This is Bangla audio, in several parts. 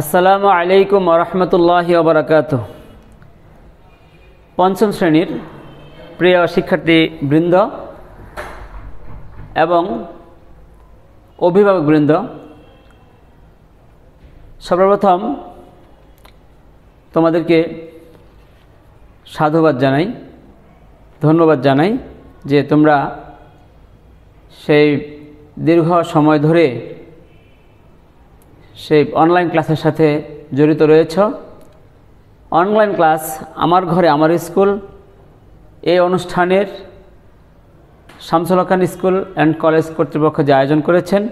আসসালামু আলাইকুম রহমতুল্লাহ বরকাত পঞ্চম শ্রেণির প্রিয় শিক্ষার্থী বৃন্দ এবং অভিভাবকবৃন্দ, সর্বপ্রথম তোমাদেরকে সাধুবাদ জানাই, ধন্যবাদ জানাই যে তোমরা সেই দীর্ঘ সময় ধরে সেই অনলাইন ক্লাসের সাথে জড়িত রয়েছ। অনলাইন ক্লাস আমার ঘরে, আমার স্কুল এই অনুষ্ঠানের শামসুল হকান স্কুল অ্যান্ড কলেজ কর্তৃপক্ষ যে আয়োজন করেছেন,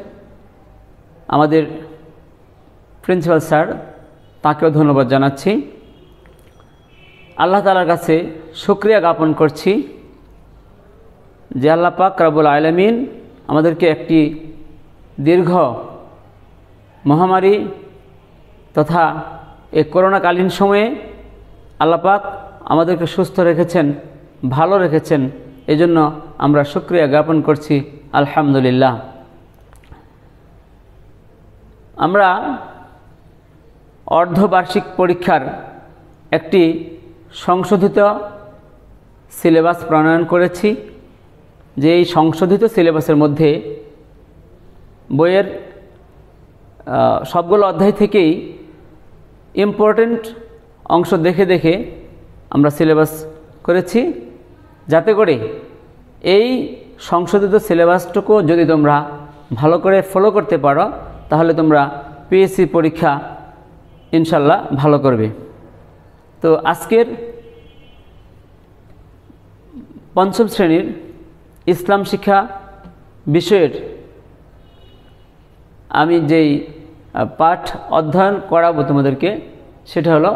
আমাদের প্রিন্সিপাল স্যার তাকেও ধন্যবাদ জানাচ্ছি। আল্লাহ তালার কাছে শুক্রিয়া জ্ঞাপন করছি যে আল্লাহ পাক রাবুল আলমিন আমাদেরকে একটি দীর্ঘ মহামারী তথা এই করোনাকালীন সময়ে আল্লাপাক আমাদেরকে সুস্থ রেখেছেন, ভালো রেখেছেন। এজন্য আমরা শুক্রিয়া জ্ঞাপন করছি। আলহামদুলিল্লাহ। আমরা অর্ধবার্ষিক পরীক্ষার একটি সংশোধিত সিলেবাস প্রণয়ন করেছি। যে এই সংশোধিত সিলেবাসের মধ্যে বইয়ের সবগুলো অধ্যায় থেকেই ইম্পর্টেন্ট অংশ দেখে দেখে আমরা সিলেবাস করেছি। যাতে করে এই সংশোধিত সিলেবাসটুকু যদি তোমরা ভালো করে ফলো করতে পারো, তাহলে তোমরা পিএসসি পরীক্ষা ইনশাল্লাহ ভালো করবে। তো আজকের পঞ্চম শ্রেণির ইসলাম শিক্ষা বিষয়ের আমি যেই পাঠ অধ্যয়ন করাবো তোমাদেরকে, সেটা হলো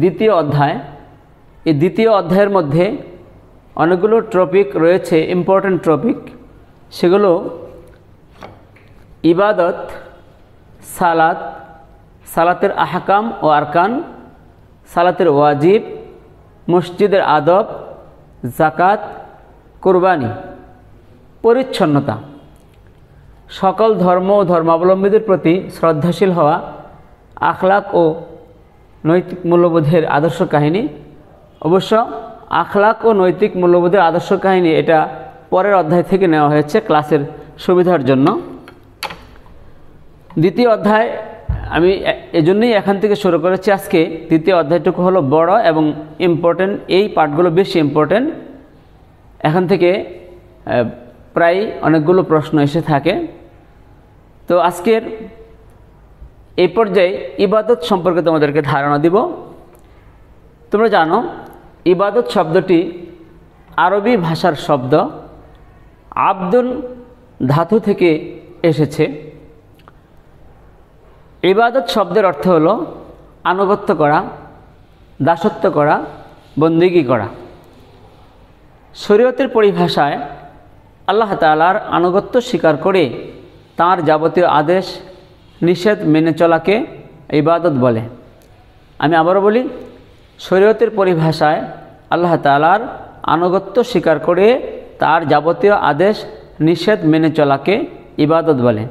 দ্বিতীয় অধ্যায়। এই দ্বিতীয় অধ্যায়ের মধ্যে অনেকগুলো টপিক রয়েছে ইম্পর্ট্যান্ট টপিক সেগুলো ইবাদত, সালাত, সালাতের আহকাম ও আরকান, সালাতের ওয়াজিব, মসজিদের আদব জাকাত কোরবানি, পরিচ্ছন্নতা। সকল ধর্ম ও ধর্মাবলম্বীদের প্রতি শ্রদ্ধাশীল হওয়া, আখলাক ও নৈতিক মূল্যবোধের আদর্শ কাহিনী। অবশ্য আখলাক ও নৈতিক মূল্যবোধের আদর্শ কাহিনী এটা পরের অধ্যায় থেকে নেওয়া হয়েছে ক্লাসের সুবিধার জন্য। দ্বিতীয় অধ্যায় আমি এজন্যই এখান থেকে শুরু করেছি আজকে। দ্বিতীয় অধ্যায়টুকু হলো বড় এবং ইম্পর্টেন্ট এই পার্টগুলো বেশি ইম্পর্টেন্ট এখান থেকে প্রায় অনেকগুলো প্রশ্ন এসে থাকে। তো আজকের এই পর্যায়ে ইবাদত সম্পর্কে তোমাদেরকে ধারণা দিব। তোমরা জানো, ইবাদত শব্দটি আরবি ভাষার শব্দ আব্দুল ধাতু থেকে এসেছে। ইবাদত শব্দের অর্থ হল আনুগত্য করা, দাসত্ব করা, বন্দিগি করা। শরীয়তের পরিভাষায় আল্লাহ তালার আনুগত্য স্বীকার করে তার যাবতীয় আদেশ নিষেধ মেনে চলাকে ইবাদত বলে। আমি আবারও বলি, শরীয়তের পরিভাষায় আল্লাহ তালার আনুগত্য স্বীকার করে তার যাবতীয় আদেশ নিষেধ মেনে চলাকে ইবাদত বলে।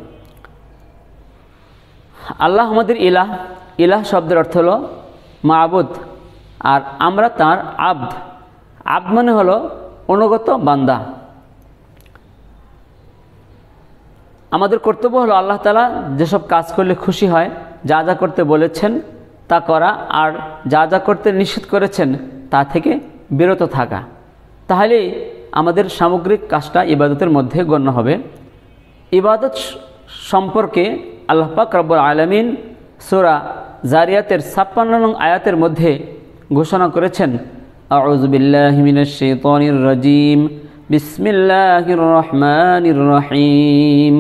আল্লাহ আমাদের ইলাহ ইলাহ শব্দের অর্থ হলো মাহবুদ আর আমরা তার আব্দ। আব্দ মানে হলো অনুগত বান্দা। আমাদের কর্তব্য হলো আল্লাহ তালা যেসব কাজ করলে খুশি হয়, যা যা করতে বলেছেন তা করা, আর যা যা করতে নিষেধ করেছেন তা থেকে বিরত থাকা। তাহলেই আমাদের সামগ্রিক কাজটা ইবাদতের মধ্যে গণ্য হবে। ইবাদত সম্পর্কে আল্লাহ পাক রব্বুল আলমিন সোরা জারিয়াতের ছাপ্পান্ন নং আয়াতের মধ্যে ঘোষণা করেছেন আউজবিল্লাহমিনশিতনির রাজিম, বিসমিল্লাহির রহমানির রহিম।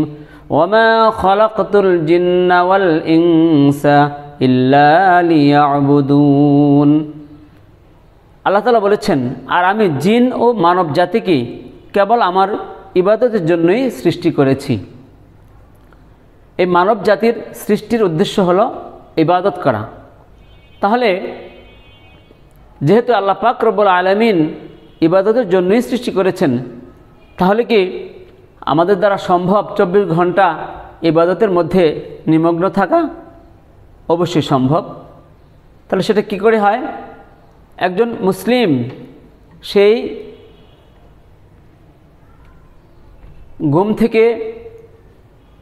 খলাকতুল জিন্না ওয়াল ইনসা ইল্লা লিয়াবুদুন। আল্লাহ তালা বলেছেন, আর আমি জিন ও মানব জাতিকে কেবল আমার ইবাদতের জন্যই সৃষ্টি করেছি। এই মানব জাতির সৃষ্টির উদ্দেশ্য হলো ইবাদত করা। তাহলে যেহেতু আল্লাহ পাক রব্বুল আলমিন ইবাদতের জন্যই সৃষ্টি করেছেন, তাহলে কি আমাদের দ্বারা সম্ভব চব্বিশ ঘণ্টা ইবাদতের মধ্যে নিমগ্ন থাকা অবশ্যই সম্ভব। তাহলে সেটা কি করে হয়? একজন মুসলিম সেই ঘুম থেকে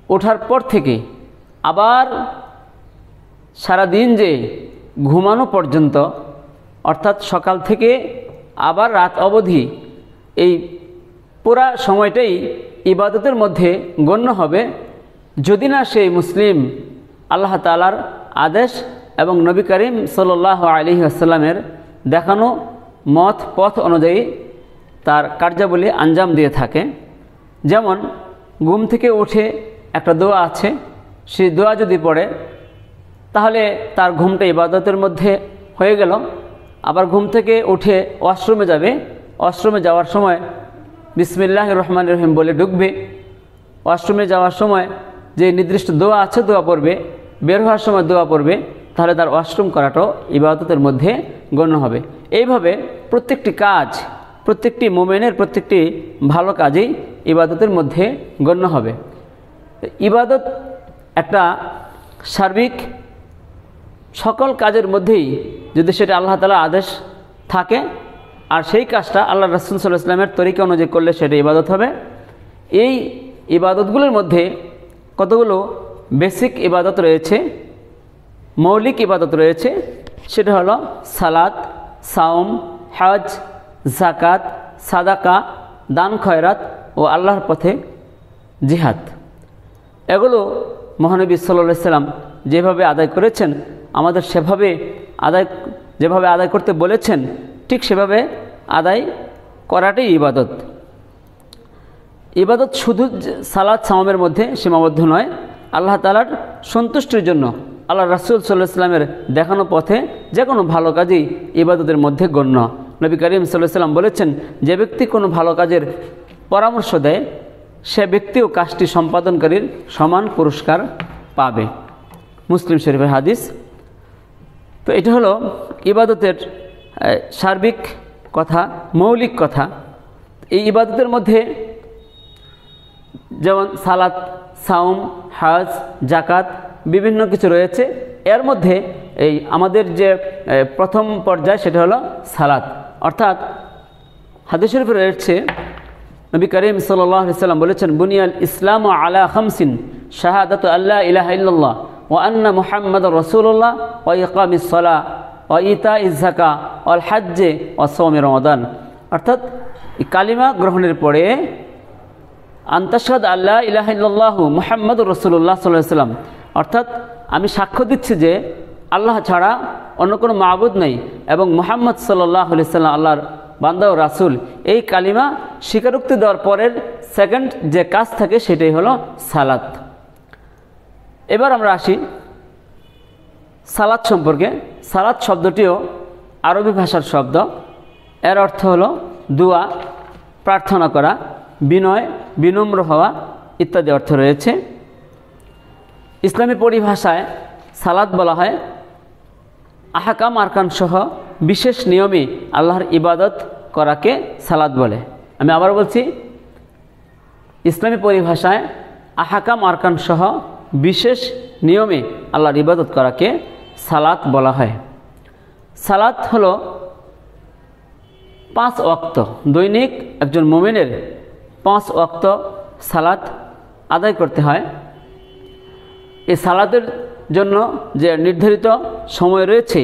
ওঠার পর থেকে আবার সারা দিন যে ঘুমানো পর্যন্ত, অর্থাৎ সকাল থেকে আবার রাত অবধি এই পুরা সময়টাই ইবাদতের মধ্যে গণ্য হবে। যদি না সেই মুসলিম আল্লাহ তালার আদেশ এবং নবী করিম সাল আলী আসসালামের দেখানো মত, পথ অনুযায়ী তার কার্যাবলী আঞ্জাম দিয়ে থাকে। যেমন, ঘুম থেকে উঠে একটা দোয়া আছে সেই দোয়া যদি পড়ে, তাহলে তার ঘুমটা ইবাদতের মধ্যে হয়ে গেল। আবার ঘুম থেকে উঠে ওয়াশরুমে যাবে। ওয়াশরুমে যাওয়ার সময় বিসমিল্লাহ রহমান রহিম বলে ঢুকবে। ওয়াশরুমে যাওয়ার সময় যে নির্দিষ্ট দোয়া আছে দোয়া পড়বে, বের হওয়ার সময় দোয়া পড়বে, তাহলে তার ওয়াশরুম করাটাও ইবাদতের মধ্যে গণ্য হবে। এইভাবে প্রত্যেকটি কাজ, প্রত্যেকটি মোমেনের প্রত্যেকটি ভালো কাজেই ইবাদতের মধ্যে গণ্য হবে। ইবাদত একটা সার্বিক সকল কাজের মধ্যেই যদি সেটা আল্লাহ তালা আদেশ থাকে আর সেই কাজটা আল্লাহ রসুল সাল্লাহ ইসলামের তরিকা অনুযায়ী করলে সেটা ইবাদত হবে। এই ইবাদতগুলোর মধ্যে কতগুলো বেসিক ইবাদত রয়েছে, মৌলিক ইবাদত রয়েছে, সেটা হলো সালাদ সাওম, হজ জাকাত সাদাকা, দান খয়রাত ও আল্লাহর পথে জিহাদ। এগুলো মহানবী সাল্লাহ সাল্লাম যেভাবে আদায় করেছেন, আমাদের সেভাবে আদায়, যেভাবে আদায় করতে বলেছেন ঠিক সেভাবে আদায় করাটাই ইবাদত। ইবাদত শুধু সালাদ সামামের মধ্যে সীমাবদ্ধ নয়, আল্লাহ তালার সন্তুষ্টির জন্য, আল্লাহ রাসুল সাল্লাহ ইসলামের দেখানো পথে যে কোনো ভালো কাজই ইবাদতের মধ্যে গণ্য। নবী করিম সাল্লাহ সাল্লাম বলেছেন, যে ব্যক্তি কোনো ভালো কাজের পরামর্শ দেয়, সে ব্যক্তিও কাজটি সম্পাদনকারীর সমান পুরস্কার পাবে। মুসলিম শরীফের হাদিস। তো এটা হলো ইবাদতের সার্বিক কথা, মৌলিক কথা, এই ইবাদতের মধ্যে যেমন সালাত সাউম হাজ জাকাত বিভিন্ন কিছু রয়েছে। এর মধ্যে এই আমাদের যে প্রথম পর্যায় সেটা হলো সালাত। অর্থাৎ হাদিস শরীফে রয়েছে, নবী করিম সাল্লাম বলেছেন, বুনিয়াল ইসলাম ও আলা খামসিন, শাহাদাত আল্লাহ ইলাহ ও আন্না মুহাম্মদ রসুল্লাহ ও ইকাম ইসলা ও ইতা ইজাকা অল হাজ্জে ও সৌমি রমাদান। অর্থাৎ কালিমা গ্রহণের পরে আন্তাসাদ আল্লাহ ইলাহ মুহাম্মদ রসুল্লাহ সাল্লাহ সাল্লাম অর্থাৎ আমি সাক্ষ্য দিচ্ছি যে আল্লাহ ছাড়া অন্য কোনো মাহবুদ নেই এবং মোহাম্মদ সাল্লাহ সাল্লাম আল্লাহর বান্দা ও রাসুল। এই কালিমা স্বীকারোক্তি দেওয়ার পরের সেকেন্ড যে কাজ থাকে সেটাই হলো সালাত। এবার আমরা আসি সালাত সম্পর্কে। সালাত শব্দটিও আরবি ভাষার শব্দ। এর অর্থ হলো দুয়া, প্রার্থনা করা, বিনয়, বিনম্র হওয়া ইত্যাদি অর্থ রয়েছে। ইসলামী পরিভাষায় সালাদ বলা হয় আহাকাম, আরকান সহ বিশেষ নিয়মে আল্লাহর ইবাদত করাকে সালাদ বলে। আমি আবার বলছি, ইসলামী পরিভাষায় আহাকাম, আরকান সহ বিশেষ নিয়মে আল্লাহর ইবাদত করাকে সালাত বলা হয়। সালাত হলো পাঁচ অক্ত দৈনিক একজন মোমেনের পাঁচ অক্ত সালাত আদায় করতে হয়। এই সালাতের জন্য যে নির্ধারিত সময় রয়েছে,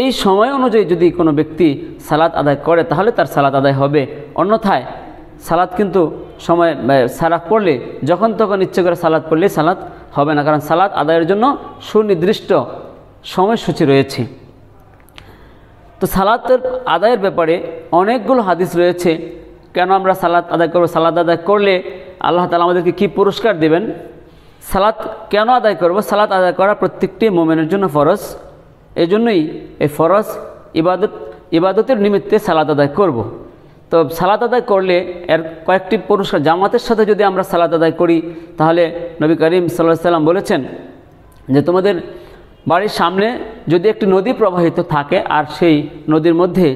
এই সময় অনুযায়ী যদি কোনো ব্যক্তি সালাত আদায় করে, তাহলে তার সালাত আদায় হবে। অন্যথায় সালাত কিন্তু সময় সালাত পড়লে, যখন তখন ইচ্ছে করে সালাত পড়লে সালাত হবে না। কারণ সালাত আদায়ের জন্য সুনির্দিষ্ট সময়সূচি রয়েছে। তো সালাতের আদায়ের ব্যাপারে অনেকগুলো হাদিস রয়েছে। কেন আমরা সালাত আদায় করব? সালাদ আদায় করলে আল্লাহ তালা আমাদেরকে কি পুরস্কার দেবেন? সালাত কেন আদায় করব? সালাত আদায় করা প্রত্যেকটি মোমেনের জন্য ফরজ। এই জন্যই এই ফরজ ইবাদত, ইবাদতের নিমিত্তে সালাত আদায় করব। তো সালাত আদায় করলে এর কয়েকটি পুরস্কার জামাতের সাথে যদি আমরা সালাত আদায় করি, তাহলে নবী করিম সাল্লাহ সাল্লাম বলেছেন যে তোমাদের বাড়ির সামনে যদি একটি নদী প্রবাহিত থাকে আর সেই নদীর মধ্যে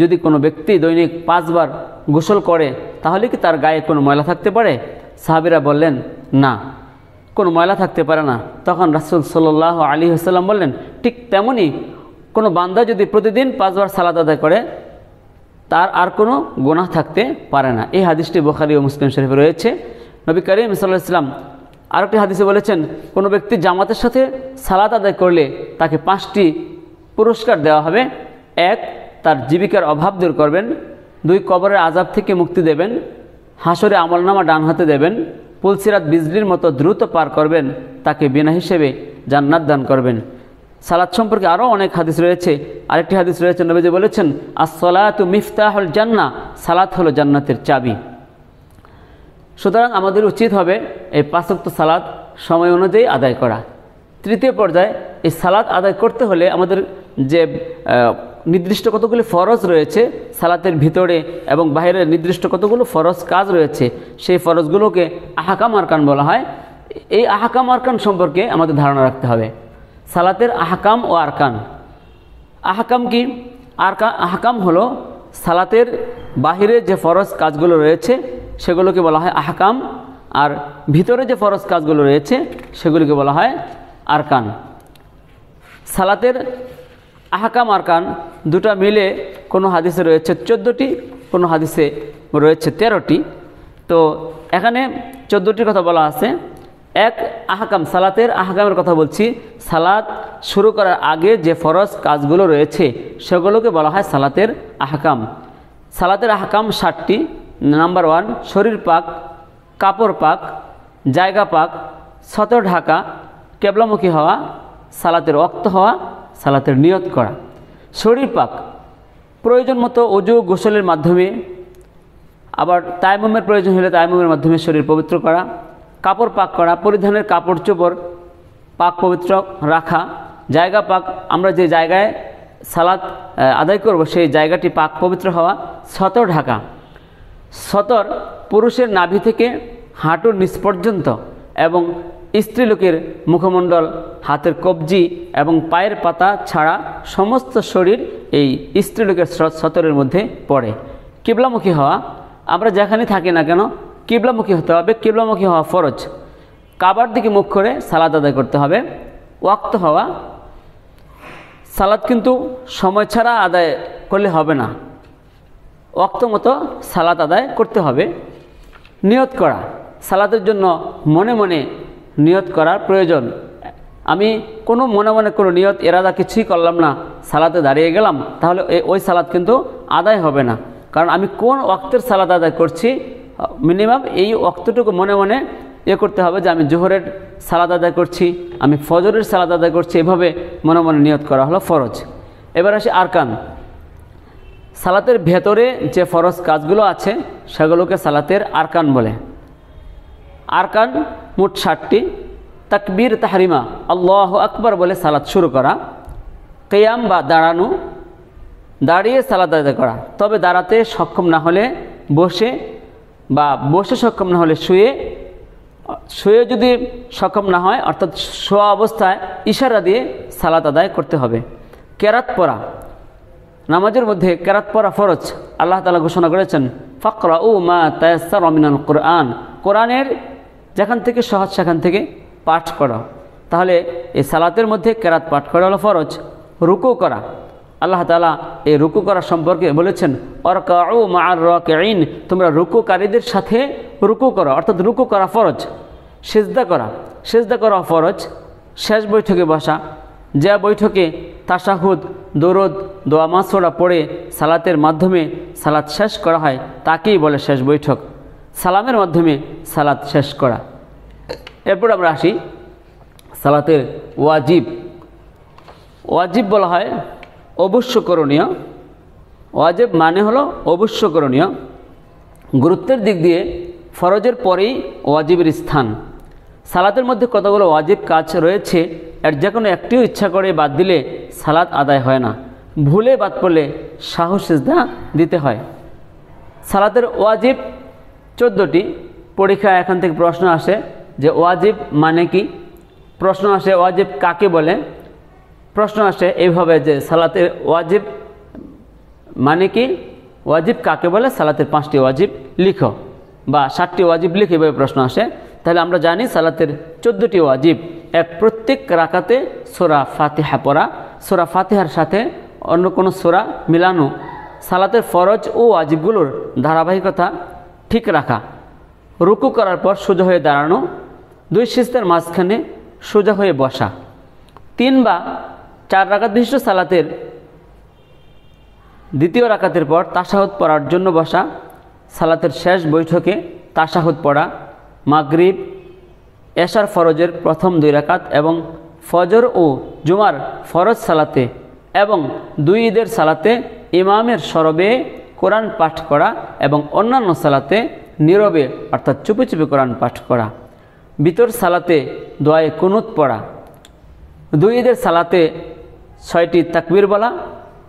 যদি কোনো ব্যক্তি দৈনিক পাঁচবার গোসল করে, তাহলে কি তার গায়ে কোনো ময়লা থাকতে পারে? সাহাবিরা বললেন, না, কোনো ময়লা থাকতে পারে না। তখন রাসুল সাল্লাহ আলী হাসাল্লাম বললেন, ঠিক তেমনই কোনো বান্দা যদি প্রতিদিন পাঁচবার সালাদ আদায় করে, তার আর কোনো গোনা থাকতে পারে না। এই হাদিসটি বোখারি ও মুসলিম শরীফে রয়েছে। নবী করিম সাল্লাহ ইসলাম আরেকটি হাদিসে বলেছেন, কোনো ব্যক্তি জামাতের সাথে সালাত আদায় করলে তাকে পাঁচটি পুরস্কার দেওয়া হবে। এক, তার জীবিকার অভাব দূর করবেন। দুই, কবরের আজাব থেকে মুক্তি দেবেন। হাসরে আমলনামা ডান হাতে দেবেন। পুলসিরাত বিজলির মতো দ্রুত পার করবেন, তাকে বিনা হিসেবে জান্নাত দান করবেন। সালাদ সম্পর্কে আরও অনেক হাদিস রয়েছে। আরেকটি হাদিস রয়েছে, নবীজি বলেছেন আসলাত মিফতাহুল জান্না সালাত হলো জান্নাতের চাবি। সুতরাং আমাদের উচিত হবে এই পাঁচক্ত সালাদ সময় অনুযায়ী আদায় করা। তৃতীয় পর্যায়ে এই সালাদ আদায় করতে হলে আমাদের যে নির্দিষ্ট কতগুলি ফরজ রয়েছে সালাতের ভিতরে এবং বাইরে নির্দিষ্ট কতগুলো ফরজ কাজ রয়েছে, সেই ফরজগুলোকে আহাকাম আরকান বলা হয়। এই আহাকাম আরকান সম্পর্কে আমাদের ধারণা রাখতে হবে। সালাতের আহাকাম ও আরকান। আহাকাম কি? আরকা, আহাকাম হলো সালাতের বাহিরে যে ফরজ কাজগুলো রয়েছে সেগুলোকে বলা হয় আহকাম। আর ভিতরে যে ফরজ কাজগুলো রয়েছে, সেগুলিকে বলা হয় আরকান। সালাতের আহকাম, আরকান দুটা মিলে কোনো হাদিসে রয়েছে চোদ্দোটি, কোনো হাদিসে রয়েছে তেরোটি। তো এখানে চোদ্দোটির কথা বলা আছে। এক, আহকাম, সালাতের আহকামের কথা বলছি। সালাত শুরু করার আগে যে ফরজ কাজগুলো রয়েছে, সেগুলোকে বলা হয় সালাতের আহকাম। সালাতের আহকাম ষাটটি নাম্বার ওয়ান শরীর পাক, কাপড় পাক, জায়গা পাক, সতর ঢাকা, কেবলামুখী হওয়া, সালাতের অক্ত হওয়া, সালাতের নিয়ত করা। শরীর পাক, প্রয়োজন মতো অজু গোসলের মাধ্যমে, আবার তাইমুমের প্রয়োজন হলে তাইমুমের মাধ্যমে শরীর পবিত্র করা। কাপড় পাক করা, পরিধানের কাপড় চোপড় পাক পবিত্র রাখা। জায়গা পাক, আমরা যে জায়গায় সালাত আদায় করব, সেই জায়গাটি পাক পবিত্র হওয়া। সতর ঢাকা। সতর পুরুষের নাভি থেকে হাঁটুর নিচ পর্যন্ত এবং স্ত্রীলোকের মুখমণ্ডল, হাতের কবজি এবং পায়ের পাতা ছাড়া সমস্ত শরীর এই স্ত্রীলোকের সতরের মধ্যে পড়ে। কিবলামুখী হওয়া, আমরা যেখানে থাকি না কেন, কিবলামুখী হতে হবে, কিবলামুখী হওয়া ফরজ। কাবার দিকে মুখ করে সালাদ আদায় করতে হবে। ওয়াক্ত হওয়া সালাদ কিন্তু সময় ছাড়া আদায় করলে হবে না। ওয়াক্ত মতো সালাদ আদায় করতে হবে। নিয়ত করা সালাদের জন্য মনে মনে নিয়ত করার প্রয়োজন। আমি কোনো মনে মনে কোনো নিয়ত, এরাদা কিছুই করলাম না, সালাতে দাঁড়িয়ে গেলাম, তাহলে ওই সালাদ কিন্তু আদায় হবে না। কারণ আমি কোন ওয়াক্তের সালাদ আদায় করছি, মিনিমাম এই অক্তটুকু মনে মনে এ করতে হবে যে আমি জোহরের সালাদ আদায় করছি, আমি ফজরের সালাদ আদায় করছি, এভাবে মনে মনে নিয়ত করা হলো ফরজ। এবার আসি আরকান। সালাতের ভেতরে যে ফরজ কাজগুলো আছে, সেগুলোকে সালাতের আরকান বলে। আরকান মোট ষাটটি তাকবীর, তাহারিমা, আল্লাহ আকবর বলে সালাদ শুরু করা। কেয়াম বা দাঁড়ানো, দাঁড়িয়ে সালাদ আদায় করা। তবে দাঁড়াতে সক্ষম না হলে বসে বা বসে সক্ষম না হলে শুয়ে শুয়ে যদি সক্ষম না হয়, অর্থাৎ শোয়া অবস্থায় ইশারা দিয়ে সালাত আদায় করতে হবে। কেরাত পড়া নামাজের মধ্যে কেরাত পড়া ফরজ, আল্লাহ তালা ঘোষণা করেছেন ফকরা উ মা তায়াসার অমিনাল কোরআন কোরআনের যেখান থেকে সহজ সেখান থেকে পাঠ করা। তাহলে এই সালাতের মধ্যে কেরাত পাঠ করা হলো ফরজ, রুকু করা। আল্লাহ তালা এই রুকু করা সম্পর্কে বলেছেন, অরকাউ মার রকেইন তোমরা রুকুকারীদের সাথে রুকু করো, অর্থাৎ রুকু করা ফরজ। সেজদা করা। সেজদা করা ফরজ। শেষ বৈঠকে বসা। যে বৈঠকে তাসাহুদ দরদ, দোয়া মাসোড়া পড়ে সালাতের মাধ্যমে সালাত শেষ করা হয়, তাকেই বলে শেষ বৈঠক। সালামের মাধ্যমে সালাত শেষ করা। এরপর আমরা আসি সালাতের ওয়াজিব। ওয়াজিব বলা হয় অবশ্য করণীয় ওয়াজেব মানে হলো অবশ্য করণীয় গুরুত্বের দিক দিয়ে ফরজের পরেই ওয়াজিবের স্থান। সালাতের মধ্যে কতগুলো ওয়াজিব কাজ রয়েছে এর যে কোনো একটিও ইচ্ছা করে বাদ দিলে সালাত আদায় হয় না। ভুলে বাদ পড়লে সাহস, সিজদা দিতে হয়। সালাতের ওয়াজিব চোদ্দোটি। পরীক্ষা এখান থেকে প্রশ্ন আসে যে ওয়াজিব মানে কি? প্রশ্ন আসে ওয়াজিব কাকে বলে? প্রশ্ন আসে এইভাবে যে সালাতের ওয়াজিব মানে কি? ওয়াজিব কাকে বলে? সালাতের পাঁচটি ওয়াজিব লিখো বা ষাটটি ওয়াজিব লিখে এভাবে প্রশ্ন আসে। তাহলে আমরা জানি সালাতের চোদ্দোটি ওয়াজিব এক প্রত্যেক রাকাতে সোরা ফাতিহা পড়া। সোরা ফাতিহার সাথে অন্য কোনো সোরা মিলানো সালাতের ফরজ ও ওয়াজিবগুলোর ধারাবাহিকতা ঠিক রাখা। রুকু করার পর সোজা হয়ে দাঁড়ানো, দুই শিস্তের মাঝখানে সোজা হয়ে বসা। তিন বা চার রাকাত বিশিষ্ট সালাতের দ্বিতীয় রাকাতের পর তাসাহুদ পড়ার জন্য বসা। সালাতের শেষ বৈঠকে তাসাহুদ পড়া, মাগরিব এশার ফরজের প্রথম দুই রাকাত এবং ফজর ও জুমার ফরজ সালাতে এবং দুই ঈদের সালাতে ইমামের সরবে কোরআন পাঠ করা এবং অন্যান্য সালাতে নীরবে অর্থাৎ চুপে চুপে কোরআন পাঠ করা। বিতর সালাতে দোয়ায়ে কুনুত পড়া। দুই ঈদের সালাতে ছয়টি তাকবির বলা।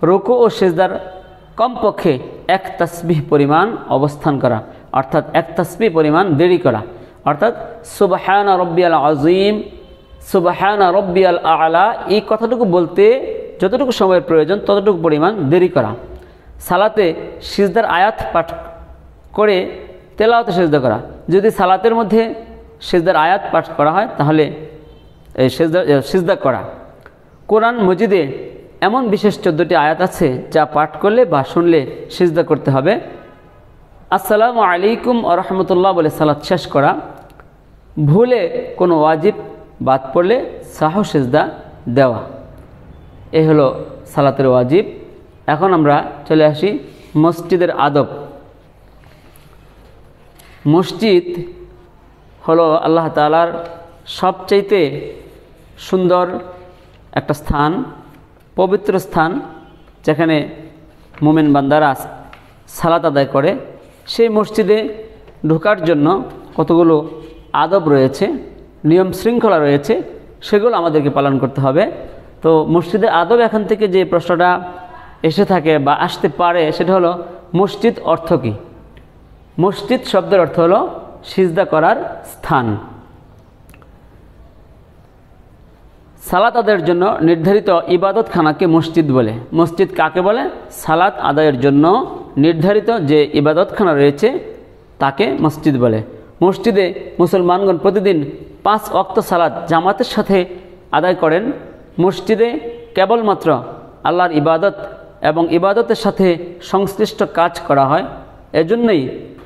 রুকু ও সেজদার কমপক্ষে এক তসবিহ পরিমাণ অবস্থান করা। অর্থাৎ এক তসবিহ পরিমাণ দেরি করা। অর্থাৎ সুবাহানা রব্বিয়াল আজিম সুবাহানা রব্বিয়াল আলা, এই কথাটুকু বলতে যতটুকু সময়ের প্রয়োজন ততটুকু পরিমাণ দেরি করা। সালাতে সিজদার আয়াত পাঠ করে তেলাওতে সেজদা করা। যদি সালাতের মধ্যে সেজদার আয়াত পাঠ করা হয়, তাহলে এই সেজদা সিজদা করা। কোরআন মজিদে এমন বিশেষ চোদ্দোটি আয়াত আছে যা পাঠ করলে বা শুনলে সিজদা করতে হবে। আসসালামু আলাইকুম আ রহমতুল্লাহ বলে সালাত শেষ করা। ভুলে কোনো ওয়াজিব বাদ পড়লে সাহ সেজদা দেওয়া। এ হলো সালাতের ওয়াজিব। এখন আমরা চলে আসি মসজিদের আদব। মসজিদ হলো আল্লাহ তালার সবচাইতে সুন্দর একটা স্থান, পবিত্র স্থান, যেখানে মোমেন বান্দারা সালাত আদায় করে। সেই মসজিদে ঢোকার জন্য কতগুলো আদব রয়েছে, নিয়ম শৃঙ্খলা রয়েছে, সেগুলো আমাদেরকে পালন করতে হবে। তো মসজিদের আদব এখান থেকে যে প্রশ্নটা এসে থাকে বা আসতে পারে, সেটা হলো, মসজিদ অর্থ কী? মসজিদ শব্দের অর্থ হলো, সিজদা করার স্থান। সালাত আদায়ের জন্য নির্ধারিত ইবাদতখানাকে মসজিদ বলে। মসজিদ কাকে বলে? সালাত আদায়ের জন্য নির্ধারিত যে ইবাদতখানা রয়েছে, তাকে মসজিদ বলে। মসজিদে মুসলমানগণ প্রতিদিন পাঁচ অক্ত সালাদ জামাতের সাথে আদায় করেন। মসজিদে কেবলমাত্র আল্লাহর ইবাদত এবং ইবাদতের সাথে সংশ্লিষ্ট কাজ করা হয়। এজন্যই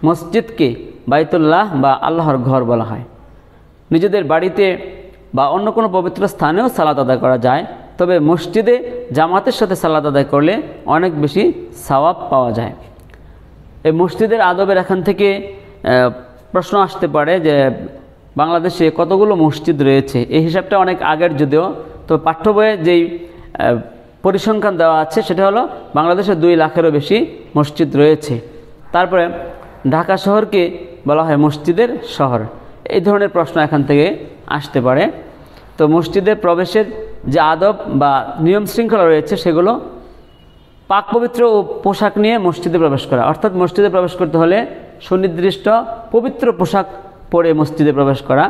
মসজিদকে বাইতুল্লাহ বা আল্লাহর ঘর বলা হয়। নিজেদের বাড়িতে বা অন্য কোনো পবিত্র স্থানেও সালাদ আদায় করা যায়। তবে মসজিদে জামাতের সাথে সালাদ আদায় করলে অনেক বেশি সওয়াব পাওয়া যায়। এই মসজিদের আদবের এখান থেকে প্রশ্ন আসতে পারে যে বাংলাদেশে কতগুলো মসজিদ রয়েছে? এই হিসাবটা অনেক আগের যদিও। তো পাঠ্য বইয়ে যেই পরিসংখ্যান দেওয়া আছে, সেটা হলো বাংলাদেশে দুই লাখেরও বেশি মসজিদ রয়েছে। তারপরে ঢাকা শহরকে বলা হয় মসজিদের শহর। এই ধরনের প্রশ্ন এখান থেকে আসতে পারে। তো মসজিদে প্রবেশের যে আদব বা নিয়ম শৃঙ্খলা রয়েছে, সেগুলো পাক পবিত্র ও পোশাক নিয়ে মসজিদে প্রবেশ করা। অর্থাৎ মসজিদে প্রবেশ করতে হলে সুনির্দিষ্ট পবিত্র পোশাক পরে মসজিদে প্রবেশ করা,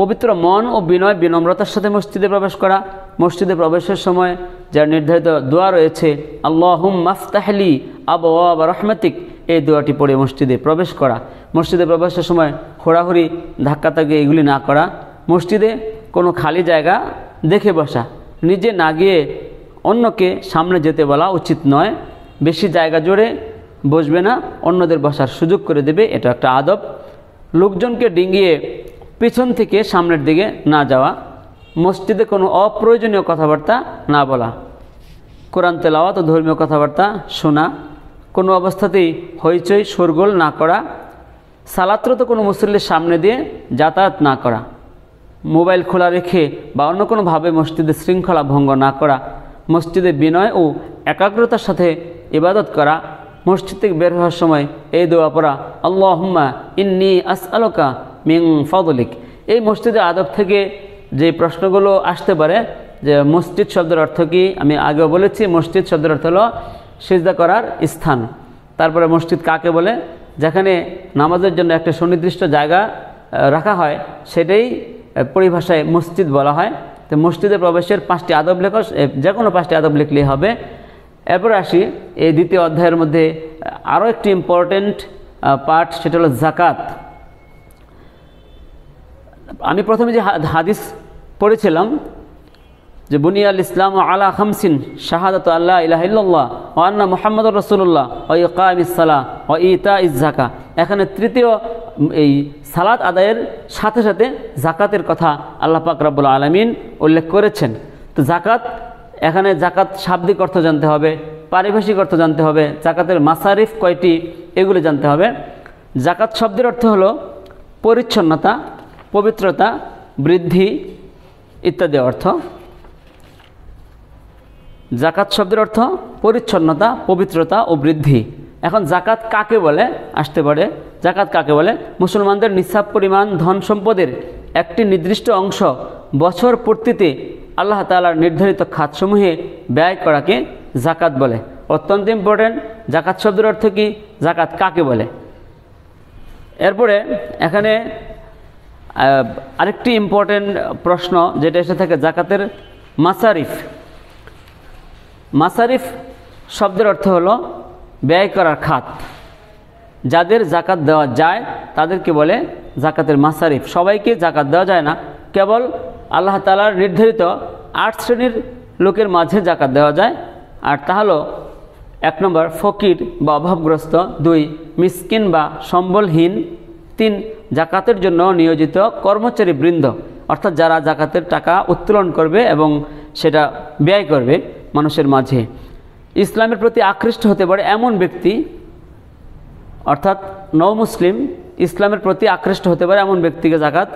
পবিত্র মন ও বিনয় বিনম্রতার সাথে মসজিদে প্রবেশ করা, মসজিদে প্রবেশের সময় যার নির্ধারিত দোয়া রয়েছে আল্লাহুম মাফতাহলি আবা রহমাতিক এই দোয়াটি পড়ে মসজিদে প্রবেশ করা। মসজিদে প্রবেশের সময় হোড়াহুড়ি ধাক্কাতাকি এগুলি না করা। মসজিদে কোনো খালি জায়গা দেখে বসা। নিজে না গিয়ে অন্যকে সামনে যেতে বলা উচিত নয়। বেশি জায়গা জুড়ে বসবে না, অন্যদের বসার সুযোগ করে দেবে, এটা একটা আদব। লোকজনকে ডিঙ্গিয়ে পিছন থেকে সামনের দিকে না যাওয়া, মসজিদে কোনো অপ্রয়োজনীয় কথাবার্তা না বলা, কোরআন তেলাওয়াত ও ধর্মীয় কথাবার্তা শোনা, কোনো অবস্থাতেই হইচই, শোরগোল না করা, সালাত্রত কোনো মুসল্লির সামনে দিয়ে যাতায়াত না করা, মোবাইল খোলা রেখে বা অন্য কোনোভাবে মসজিদে শৃঙ্খলা ভঙ্গ না করা, মসজিদে বিনয় ও একাগ্রতার সাথে ইবাদত করা মসজিদ থেকে বের হওয়ার সময় এই দোয়া পড়া, আল্লাহম্মা ইন্নি আস আলোকা মিং ফদলিক। এই মসজিদের আদব থেকে যে প্রশ্নগুলো আসতে পারে, যে মসজিদ শব্দের অর্থ কি, আমি আগেও বলেছি, মসজিদ শব্দের অর্থ হলো সিজদা করার স্থান। তারপরে মসজিদ কাকে বলে? যেখানে নামাজের জন্য একটা সুনির্দিষ্ট জায়গা রাখা হয়, সেটাই পরিভাষায় মসজিদ বলা হয়। তো মসজিদে প্রবেশের পাঁচটি আদব লেখ যে কোনো পাঁচটি আদব লিখলেই হবে। এরপর আসি, এই দ্বিতীয় অধ্যায়ের মধ্যে আরও একটি ইম্পর্টেন্ট পার্ট সেটা হলো জাকাত আমি প্রথমে যে হাদিস পড়েছিলাম যে, বুনিয়াল ইসলাম আলা খামসিন, শাহাদত আল্লাহ ইলাহিল্লাহ ও আন্না মোহাম্মদ রসুল্লাহ ও ইকাম ইসালা ও ইতা ইজাকা এখানে তৃতীয়, এই সালাত আদায়ের সাথে সাথে জাকাতের কথা আল্লাহ পাক রাবুল আলমিন উল্লেখ করেছেন। তো জাকাত এখানে জাকাত শাব্দিক অর্থ জানতে হবে, পারিভাষিক অর্থ জানতে হবে, জাকাতের মাসারিফ কয়টি এগুলো জানতে হবে। জাকাত শব্দের অর্থ হলো পরিচ্ছন্নতা, পবিত্রতা, বৃদ্ধি ইত্যাদি অর্থ। জাকাত শব্দের অর্থ পরিচ্ছন্নতা, পবিত্রতা ও বৃদ্ধি। এখন জাকাত কাকে বলে? আসতে পারে। জাকাত কাকে বলে? মুসলমানদের নিঃসাব পরিমাণ ধন সম্পদের একটি নির্দিষ্ট অংশ বছর পূর্তিতে আল্লাহ তালার নির্ধারিত খাতসমূহে ব্যয় করাকে জাকাত বলে। অত্যন্ত ইম্পর্টেন্ট জাকাত শব্দের অর্থ কি? জাকাত কাকে বলে? এরপরে এখানে আরেকটি ইম্পর্টেন্ট প্রশ্ন যেটা এসে থাকে জাকাতের মাসারিফ। মাসারিফ শব্দের অর্থ হলো ব্যয় করার খাত। যাদের জাকাত দেওয়া যায়, তাদেরকে বলে জাকাতের মাসারিফ। সবাইকে জাকাত দেওয়া যায় না, কেবল আল্লাহ তালার নির্ধারিত আট শ্রেণির লোকের মাঝে জাকাত দেওয়া যায়। আর তা হলো এক নম্বর ফকির বা অভাবগ্রস্ত, দুই মিসকিন বা সম্বলহীন, তিন জাকাতের জন্য নিয়োজিত কর্মচারী বৃন্দ। অর্থাৎ যারা জাকাতের টাকা উত্তোলন করবে এবং সেটা ব্যয় করবে মানুষের মাঝে। ইসলামের প্রতি আকৃষ্ট হতে পারে এমন ব্যক্তি, অর্থাৎ নৌ মুসলিম, ইসলামের প্রতি আকৃষ্ট হতে পারে এমন ব্যক্তিকে জাকাত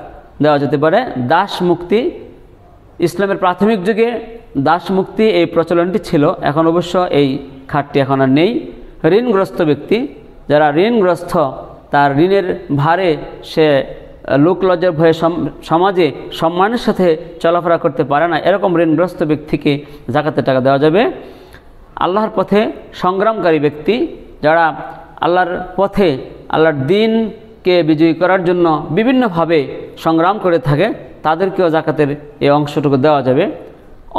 দেওয়া যেতে পারে। দাস মুক্তি, ইসলামের প্রাথমিক যুগে দাস মুক্তি এই প্রচলনটি ছিল। এখন অবশ্য এই খাটটি এখন আর নেই। ঋণগ্রস্ত ব্যক্তি, যারা ঋণগ্রস্ত, তার ঋণের ভারে সে লোক লজ্জার ভয়ে সমাজে সম্মানের সাথে চলাফেরা করতে পারে না। এরকম ঋণগ্রস্ত ব্যক্তিকে জাকাতের টাকা দেওয়া যাবে। আল্লাহর পথে সংগ্রামকারী ব্যক্তি, যারা আল্লাহর পথে, আল্লাহর দিনকে বিজয়ী করার জন্য বিভিন্নভাবে সংগ্রাম করে থাকে, তাদেরকেও জাকাতের এই অংশটুকু দেওয়া যাবে।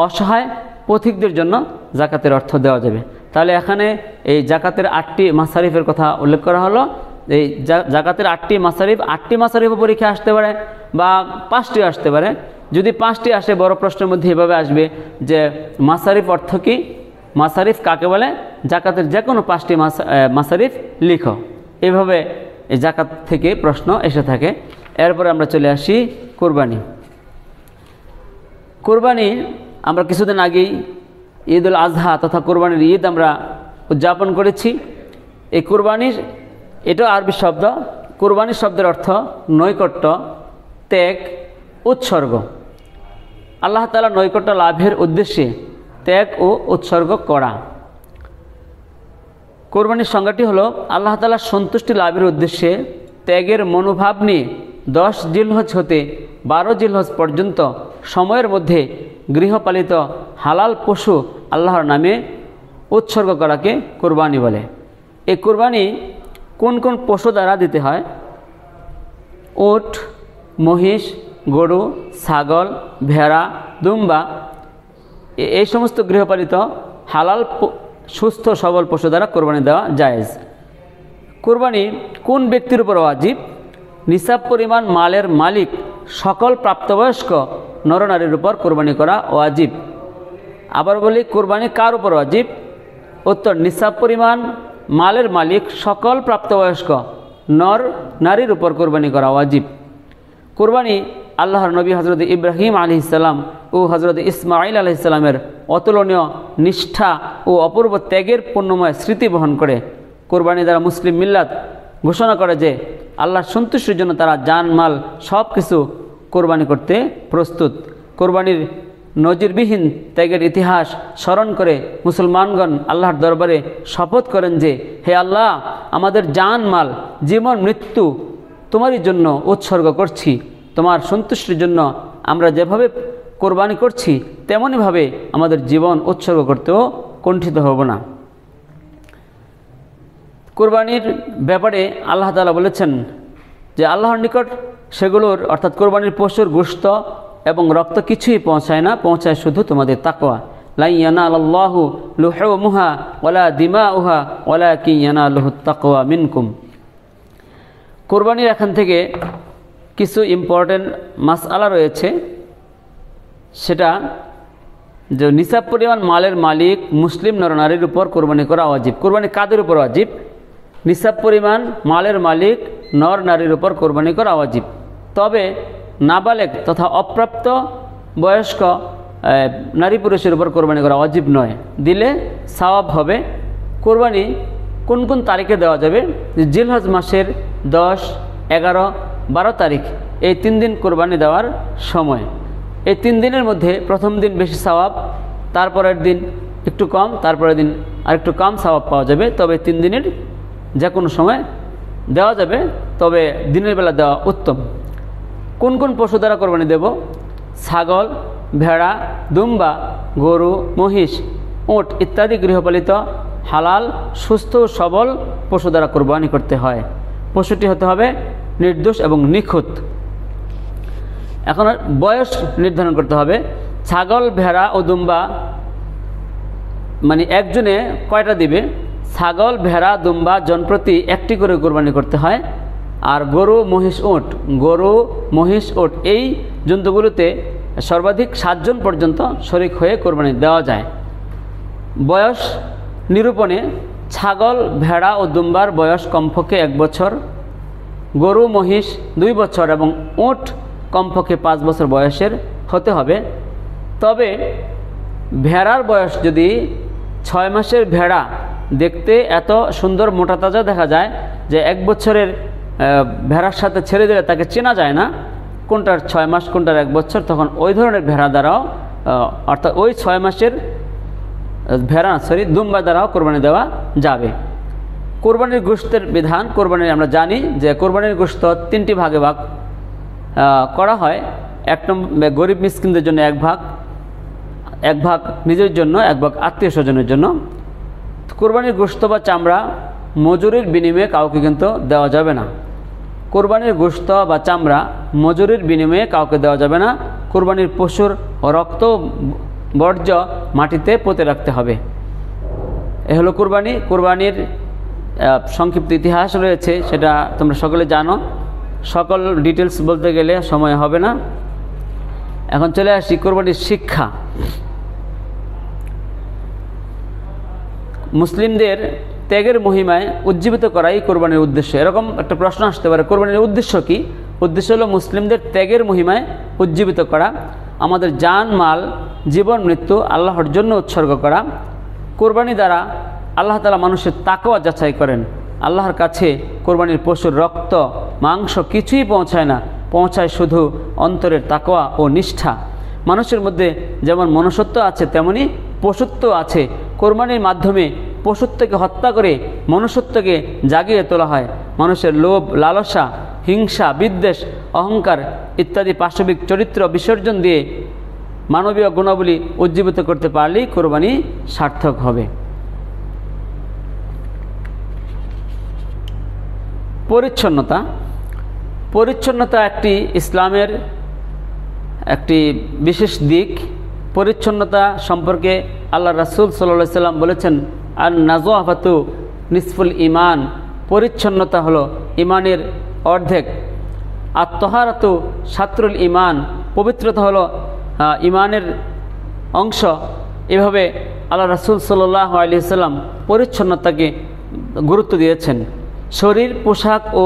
অসহায় পথিকদের জন্য জাকাতের অর্থ দেওয়া যাবে। তাহলে এখানে এই জাকাতের আটটি মাসারিফের কথা উল্লেখ করা হলো। এই জাকাতের আটটি মাসারিফ, আটটি মাসারিফও পরীক্ষা আসতে পারে বা পাঁচটি আসতে পারে। যদি পাঁচটি আসে, বড় প্রশ্নের মধ্যে এভাবে আসবে যে মাসারিফ অর্থ কী? মাসারিফ কাকে বলে? জাকাতের যে কোনো পাঁচটি মাসারিফ লিখো। এভাবে এই জাকাত থেকে প্রশ্ন এসে থাকে। এরপরে আমরা চলে আসি কোরবানি। কোরবানি আমরা কিছুদিন আগেই ঈদ উল আজহা তথা কোরবানির ঈদ আমরা উদযাপন করেছি। এই কোরবানির, এটাও আরবি শব্দ, কোরবানির শব্দের অর্থ নৈকট্য, ত্যাগ, উৎসর্গ। আল্লাহ তালা নৈকট্য লাভের উদ্দেশ্যে ত্যাগ ও উৎসর্গ করা। কোরবানির সংজ্ঞাটি হলো, আল্লাহ তালার সন্তুষ্টি লাভের উদ্দেশ্যে ত্যাগের মনোভাব নিয়ে দশ জিলহজ হতে বারো জিলহজ পর্যন্ত সময়ের মধ্যে গৃহপালিত হালাল পশু আল্লাহর নামে উৎসর্গ করাকে কোরবানি বলে। এই কোরবানি কোন কোন পশু দ্বারা দিতে হয়? উট মহিষ, গরু, ছাগল, ভেড়া, দুম্বা এই সমস্ত গৃহপালিত হালাল সুস্থ, সবল পশু দ্বারা কোরবানি দেওয়া জায়েজ। কোরবানি কোন ব্যক্তির উপর ওয়াজিব? নিসাব পরিমাণ মালের মালিক, সকল প্রাপ্তবয়স্ক নরনারীর উপর কোরবানি করা ওয়াজিব। আবার বলি, কোরবানি কার উপর ওয়াজিব? উত্তর, নিসাব পরিমাণ মালের মালিক, সকল প্রাপ্তবয়স্ক নর নারীর উপর কোরবানি করা ওয়াজিব। কোরবানি আল্লাহর নবী হজরত ইব্রাহিম আলি ইসলাম ও হজরত ইসমাইল আলি ইসলামের অতুলনীয় নিষ্ঠা ও অপূর্ব ত্যাগের পূর্ণময় স্মৃতি বহন করে। কোরবানি দ্বারা মুসলিম মিল্লাত ঘোষণা করে যে, আল্লাহর সন্তুষ্টির জন্য তারা জান মাল সব কিছু কোরবানি করতে প্রস্তুত। কোরবানির নজিরবিহীন ত্যাগের ইতিহাস স্মরণ করে মুসলমানগণ আল্লাহর দরবারে শপথ করেন যে, হে আল্লাহ, আমাদের জান মাল জীবন, মৃত্যু তোমারই জন্য উৎসর্গ করছি। তোমার সন্তুষ্টির জন্য আমরা যেভাবে কোরবানি করছি, তেমনইভাবে আমাদের জীবন উৎসর্গ করতেও কণ্ঠিত হব না। কোরবানির ব্যাপারে আল্লাহ তালা বলেছেন যে, আল্লাহর নিকট সেগুলোর, অর্থাৎ কোরবানির পশুর গোস্ত এবং রক্ত কিছুই পৌঁছায় না, পৌঁছায় শুধু তোমাদের তাকোয়া লাইয়ানা আল্লাহু মুহা ওলা দিমা উহা ওলা কি ইয়ানা লুহু তাকোয়া মিনকুম। কোরবানির এখান থেকে কিছু ইম্পর্টেন্ট মাসআলা রয়েছে। সেটা যে নিসাব পরিমাণ মালের মালিক মুসলিম নরনারীর উপর কোরবানি করা অজীব কোরবানি কাদের উপর অজীব নিসাব পরিমাণ মালের মালিক নর নারীর উপর কোরবানি করা অজীব তবে নাবালেক তথা অপ্রাপ্ত বয়স্ক নারী পুরুষের উপর কোরবানি করা অজীব নয়। দিলে সওয়াব হবে। কোরবানি কোন কোন তারিখে দেওয়া যাবে? জিলহজ মাসের দশ, এগারো বারো তারিখ, এই তিন দিন কোরবানি দেওয়ার সময়। এই তিন দিনের মধ্যে প্রথম দিন বেশি সওয়াব, তারপরের দিন একটু কম, তারপরের দিন আর একটু কম সওয়াব পাওয়া যাবে। তবে তিন দিনের যে কোনো সময় দেওয়া যাবে, তবে দিনের বেলা দেওয়া উত্তম। কোন কোন পশু দ্বারা কোরবানি দেব? ছাগল, ভেড়া, দুম্বা, গরু, মহিষ ওট ইত্যাদি গৃহপালিত, হালাল, সুস্থ সবল পশু দ্বারা কোরবানি করতে হয়। পশুটি হতে হবে নির্দোষ এবং নিখুঁত। এখন বয়স নির্ধারণ করতে হবে। ছাগল, ভেড়া ও দুম্বা মানে একজনে কয়টা দিবে? ছাগল, ভেড়া, দুম্বা জনপ্রতি একটি করে কোরবানি করতে হয়। আর গরু, মহিষ ওট গরু, মহিষ ওট এই জন্তুগুলোতে সর্বাধিক সাতজন পর্যন্ত শরিক হয়ে কোরবানি দেওয়া যায়। বয়স নিরূপণে ছাগল, ভেড়া ও দুম্বার বয়স কমপক্ষে এক বছর। গরু, মহিষ দুই বছর এবং ওট কমপক্ষে পাঁচ বছর বয়সের হতে হবে। তবে ভেড়ার বয়স যদি ছয় মাসের ভেড়া দেখতে এত সুন্দর মোটা তাজা দেখা যায় যে এক বছরের ভেড়ার সাথে ছেড়ে দিলে তাকে চেনা যায় না, কোনটার ছয় মাস, কোনটার এক বছর, তখন ওই ধরনের ভেড়া দ্বারাও অর্থাৎ ওই ছয় মাসের ভেড়া সরি দুম্বা দ্বারাও কোরবানি দেওয়া যাবে। কোরবানির গোস্তের বিধান, কোরবানির আমরা জানি যে কোরবানির গোস্ত তিনটি ভাগে ভাগ করা হয়। এক নম্বর গরিব মিসকিনদের জন্য এক ভাগ এক ভাগ নিজের জন্য, এক ভাগ আত্মীয় স্বজনের জন্য। কোরবানির গোস্ত বা চামড়া মজুরির বিনিময়ে কাউকে কিন্তু দেওয়া যাবে না। কোরবানির গোস্ত বা চামড়া মজুরির বিনিময়ে কাউকে দেওয়া যাবে না। কোরবানির পশুর রক্ত বর্জ্য মাটিতে পুঁতে রাখতে হবে। এ হলো কোরবানি। কোরবানির সংক্ষিপ্ত ইতিহাস রয়েছে, সেটা তোমরা সকলে জানো। সকল ডিটেলস বলতে গেলে সময় হবে না। এখন চলে আসি কোরবানির শিক্ষা। মুসলিমদের ত্যাগের মহিমায় উজ্জীবিত করাই কোরবানির উদ্দেশ্য। এরকম একটা প্রশ্ন আসতে পারে, কোরবানির উদ্দেশ্য কি? উদ্দেশ্য হলো মুসলিমদের ত্যাগের মহিমায় উজ্জীবিত করা, আমাদের জান মাল জীবন, মৃত্যু, আল্লাহর জন্য উৎসর্গ করা। কোরবানি দ্বারা আল্লাহ তালা মানুষের তাকওয়া যাচাই করেন। আল্লাহর কাছে কোরবানির পশুর রক্ত, মাংস কিছুই পৌঁছায় না। পৌঁছায় শুধু অন্তরের তাকওয়া ও নিষ্ঠা। মানুষের মধ্যে যেমন মনুষ্যত্ব আছে, তেমনি পশুত্ব আছে। কোরবানির মাধ্যমে পশুত্বকে হত্যা করে মনুষ্যত্বকে জাগিয়ে তোলা হয়। মানুষের লোভ, লালসা, হিংসা, বিদ্বেষ, অহংকার ইত্যাদি পাশবিক চরিত্র বিসর্জন দিয়ে মানবীয় গুণাবলী উজ্জীবিত করতে পারলেই কোরবানি সার্থক হবে। পরিচ্ছন্নতা। পরিচ্ছন্নতা একটি ইসলামের একটি বিশেষ দিক। পরিচ্ছন্নতা সম্পর্কে আল্লাহ রাসুল সাল্লা সাল্লাম বলেছেন আর নাজোয়াফাতু নিসফুল ইমান পরিচ্ছন্নতা হলো ইমানের অর্ধেক। আর তহারাতু সাত্রুল ইমান পবিত্রতা হলো ইমানের অংশ। এভাবে আল্লাহ রাসুল সাল্লাহ আলি সাল্লাম পরিচ্ছন্নতাকে গুরুত্ব দিয়েছেন। শরীর, পোশাক ও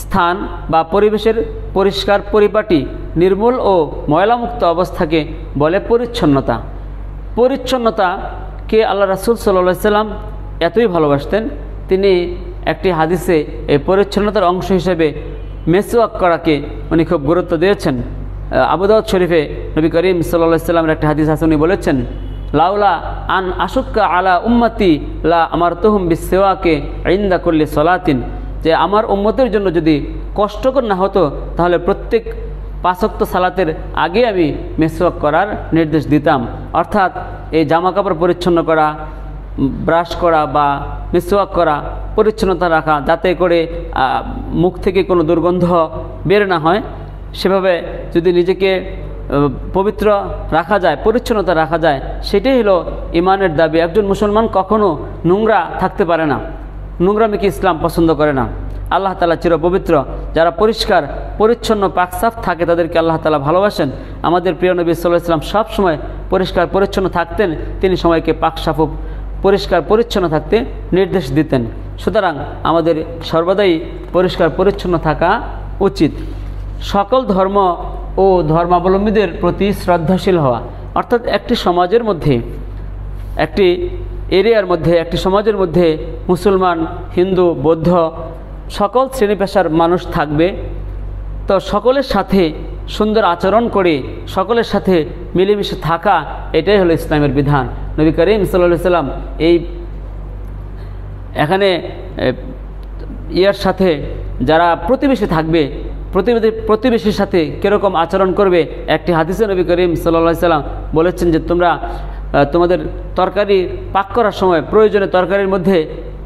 স্থান বা পরিবেশের পরিষ্কার পরিপাটি, নির্মূল ও ময়লামুক্ত অবস্থাকে বলে পরিচ্ছন্নতা। পরিচ্ছন্নতাকে আল্লাহ রাসুল সাল্লা সাল্লাম এতই ভালোবাসতেন? তিনি একটি হাদিসে এই পরিচ্ছন্নতার অংশ হিসেবে মেসওয়াক করাকে উনি খুব গুরুত্ব দিয়েছেন। আবুদাউদ শরীফে নবী করিম সাল্লা সাল্লামের একটি হাদিস আছে, উনি বলেছেন লাউলা আন আশুক্কা আলা উম্মতি লা আমার তহুম বিসেওয়াকে আইন্দা করলে সলাতিন। যে আমার উম্মতের জন্য যদি কষ্টকর না হতো, তাহলে প্রত্যেক পাঁচক্ত সালাতের আগে আমি মেসওয়াক করার নির্দেশ দিতাম। অর্থাৎ এই জামা কাপড় পরিচ্ছন্ন করা, ব্রাশ করা বা মিসওয়াক করা, পরিচ্ছন্নতা রাখা, যাতে করে মুখ থেকে কোনো দুর্গন্ধ বের না হয়, সেভাবে যদি নিজেকে পবিত্র রাখা যায়, পরিচ্ছন্নতা রাখা যায়, সেটাই হলো ইমানের দাবি। একজন মুসলমান কখনো নোংরা থাকতে পারে না। নোংরামিকে ইসলাম পছন্দ করে না? আল্লাহ তালা চিরপবিত্র। যারা পরিষ্কার, পরিচ্ছন্ন পাকসাফ থাকে, তাদেরকে আল্লাহ তালা ভালোবাসেন। আমাদের প্রিয় নবী সাল্লাহ ইসলাম সবসময় পরিষ্কার, পরিচ্ছন্ন থাকতেন। তিনি সময়কে পাকসাফ পরিষ্কার, পরিচ্ছন্ন থাকতে নির্দেশ দিতেন। সুতরাং আমাদের সর্বদাই পরিষ্কার, পরিচ্ছন্ন থাকা উচিত। সকল ধর্ম ও ধর্মাবলম্বীদের প্রতি শ্রদ্ধাশীল হওয়া। অর্থাৎ একটি সমাজের মধ্যে, একটি এরিয়ার মধ্যে, একটি সমাজের মধ্যে মুসলমান, হিন্দু, বৌদ্ধ সকল শ্রেণি পেশার মানুষ থাকবে। তো সকলের সাথে সুন্দর আচরণ করে, সকলের সাথে মিলেমিশে থাকা, এটাই হলো ইসলামের বিধান। নবী করিম সাল্লা সাল্লাম এই এখানে ইয়ার সাথে যারা প্রতিবেশী থাকবে প্রতিবেশী প্রতিবেশীর সাথে কীরকম আচরণ করবে? একটি হাদিসে নবী করিম সাল্লা সাল্লাম বলেছেন যে, তোমরা তোমাদের তরকারি পাক করার সময় প্রয়োজনে তরকারির মধ্যে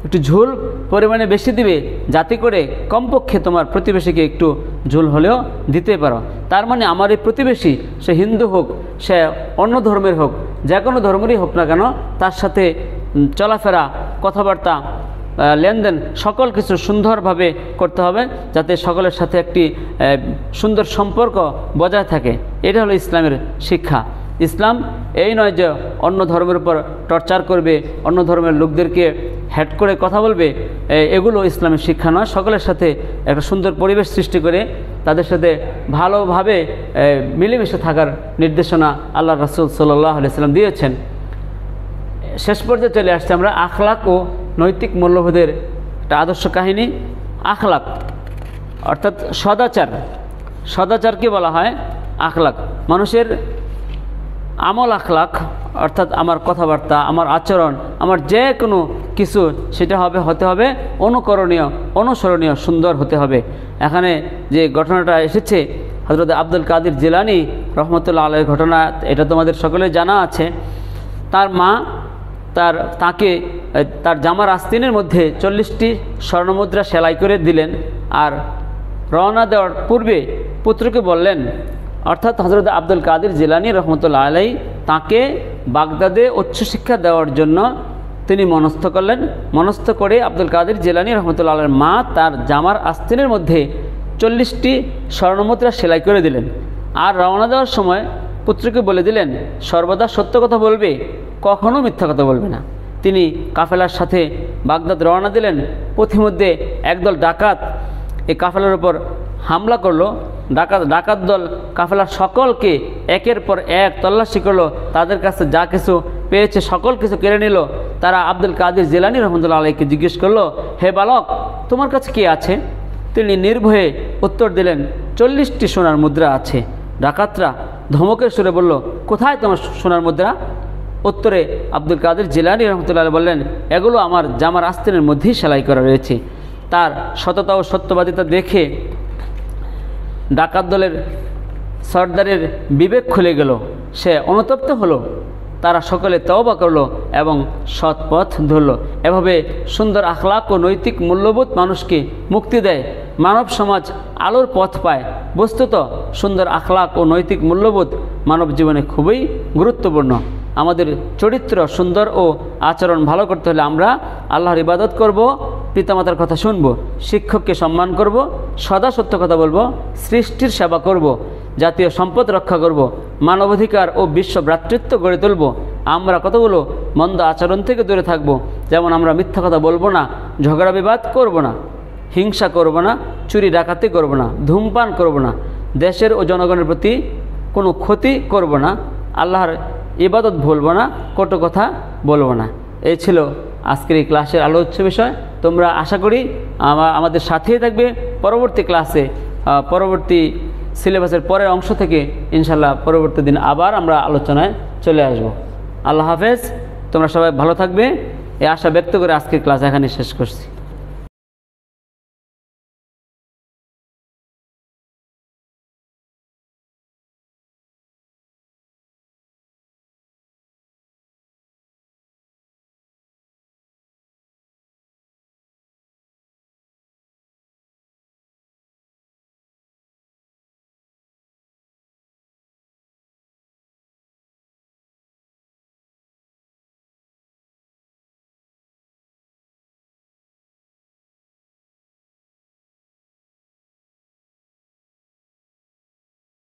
একটু ঝোল পরিমাণে বেশি দিবে, যাতে করে কমপক্ষে তোমার প্রতিবেশীকে একটু ঝোল হলেও দিতে পারো। তার মানে আমার এই প্রতিবেশী, সে হিন্দু হোক, সে অন্য ধর্মের হোক, যে কোনো ধর্মেরই হোক না কেন, তার সাথে চলাফেরা, কথাবার্তা লেনদেন সকল কিছু সুন্দরভাবে করতে হবে যাতে সকলের সাথে একটি সুন্দর সম্পর্ক বজায় থাকে। এটা হলো ইসলামের শিক্ষা। ইসলাম এই নয় যে অন্য ধর্মের উপর টর্চার করবে, অন্য ধর্মের লোকদেরকে হ্যাট করে কথা বলবে এগুলো ইসলামের শিক্ষা নয়। সকলের সাথে একটা সুন্দর পরিবেশ সৃষ্টি করে তাদের সাথে ভালোভাবে মিলেমিশে থাকার নির্দেশনা আল্লাহ রাসুল সাল্লাহ আলিয়াল্লাম দিয়েছেন। শেষ পর্যায়ে চলে আসছে আমরা আখলাক ও নৈতিক মূল্যবোধের একটা আদর্শ কাহিনী, আখলাক। অর্থাৎ সদাচার। সদাচারকে বলা হয়? আখলাক। মানুষের আমল আখলাক, অর্থাৎ আমার কথাবার্তা, আমার আচরণ, আমার যে কোনো কিছু, সেটা হবে, হতে হবে অনুকরণীয়, অনুসরণীয়, সুন্দর হতে হবে। এখানে যে ঘটনাটা এসেছে হজরত আব্দুল কাদির জিলানি রহমতুল্লাহ আলের ঘটনা, এটা তোমাদের সকলে জানা আছে। তার মা তার, তাকে তার জামার আস্তিনের মধ্যে চল্লিশটি স্বর্ণমুদ্রা সেলাই করে দিলেন আর রওনা দেওয়ার পূর্বে পুত্রকে বললেন, অর্থাৎ হজরত আব্দুল কাদের জিলানি রহমতুল্লা আলাই তাকে বাগদাদে উচ্চশিক্ষা দেওয়ার জন্য তিনি মনস্থ করলেন। মনস্থ করে আব্দুল কাদের জিলানি রহমতুল্লা আলের মা তার জামার আস্তিনের মধ্যে চল্লিশটি স্বর্ণমুদ্রা সেলাই করে দিলেন। আর রওনা দেওয়ার সময় পুত্রকে বলে দিলেন, সর্বদা সত্য কথা বলবে কখনও মিথ্যা কথা বলবে না। তিনি কাফেলার সাথে বাগদাদ রওনা দিলেন, পথিমধ্যে একদল ডাকাত এই কাফেলার উপর হামলা করল। ডাকাত ডাকাত দল কাফেলার সকলকে একের পর এক তল্লাশি করল, তাদের কাছে যা কিছু পেয়েছে, সকল কিছু কেড়ে নিল। তারা আব্দুল কাদির জেলানি রহমতুল্লা আলাইকে জিজ্ঞেস করল, হে বালক, তোমার কাছে কি আছে? তিনি নির্ভয়ে উত্তর দিলেন, চল্লিশটি সোনার মুদ্রা আছে। ডাকাতরা ধমকের সুরে বলল, কোথায় তোমার সোনার মুদ্রা? উত্তরে আব্দুল কাদের জিলানি রহমতুল্লাহ বললেন, এগুলো আমার জামার আস্তিনের মধ্যেই সেলাই করা রয়েছে। তার সততা ও সত্যবাদিতা দেখে ডাকাত দলের সর্দারের বিবেক খুলে গেল। সে অনুতপ্ত হলো। তারা সকলে তওবা করল এবং সৎ পথ ধরল। এভাবে সুন্দর আখলাক ও নৈতিক মূল্যবোধ মানুষকে মুক্তি দেয় মানব সমাজ আলোর পথ পায়। বস্তুত সুন্দর আখলাক ও নৈতিক মূল্যবোধ মানব জীবনে খুবই গুরুত্বপূর্ণ। আমাদের চরিত্র সুন্দর ও আচরণ ভালো করতে হলে আমরা আল্লাহর ইবাদত করব, পিতামাতার কথা শুনব, শিক্ষককে সম্মান করব, সদা সত্য কথা বলব, সৃষ্টির সেবা করব, জাতীয় সম্পদ রক্ষা করব, মানবাধিকার ও বিশ্ব ভ্রাতৃত্ব গড়ে তুলব। আমরা কতগুলো মন্দ আচরণ থেকে দূরে থাকব, যেমন আমরা মিথ্যা কথা বলব না, ঝগড়া বিবাদ করব না। হিংসা করব না, চুরি ডাকাতি করব না, ধূমপান করব না, দেশের ও জনগণের প্রতি কোনো ক্ষতি করব না, আল্লাহর ইবাদত ভুলবো না, কটু কথা বলব না। এই ছিল আজকের এই ক্লাসের আলোচ্য বিষয়। তোমরা আশা করি আমাদের সাথেই থাকবে পরবর্তী ক্লাসে পরবর্তী সিলেবাসের পরের অংশ থেকে ইনশাল্লাহ পরবর্তী দিন আবার আমরা আলোচনায় চলে আসব। আল্লাহ হাফেজ, তোমরা সবাই ভালো থাকবে। এই আশা ব্যক্ত করে আজকের ক্লাস এখানে শেষ করছি।